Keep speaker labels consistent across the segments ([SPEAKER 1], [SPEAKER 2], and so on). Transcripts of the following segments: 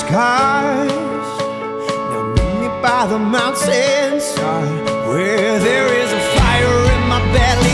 [SPEAKER 1] skies. Now meet me by the mountainside where there is a fire in my belly.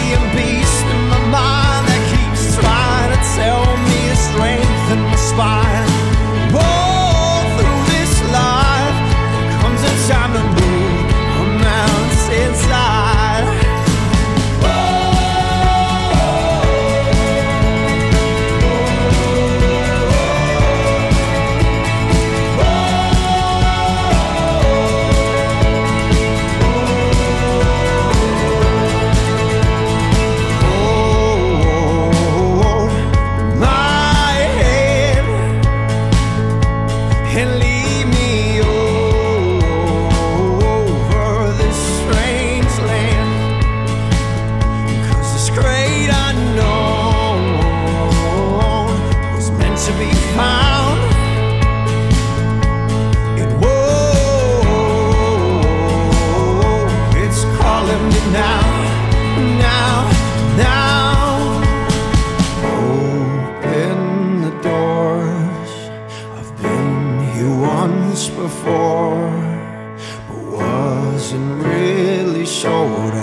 [SPEAKER 1] and really showed